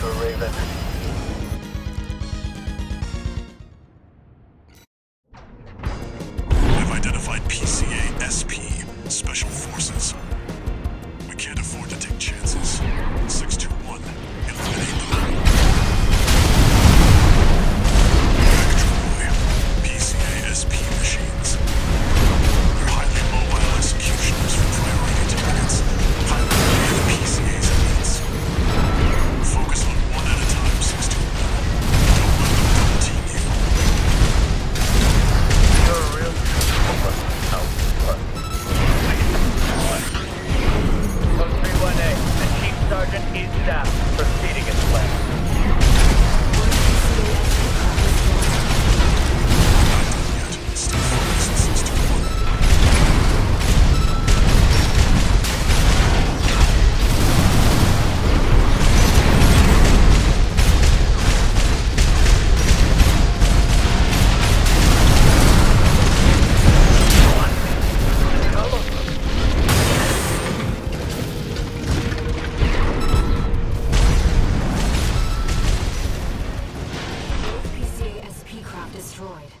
Echo Raven. We've identified PCA SP, Special Forces. We can't afford to is down. Proceed. destroyed.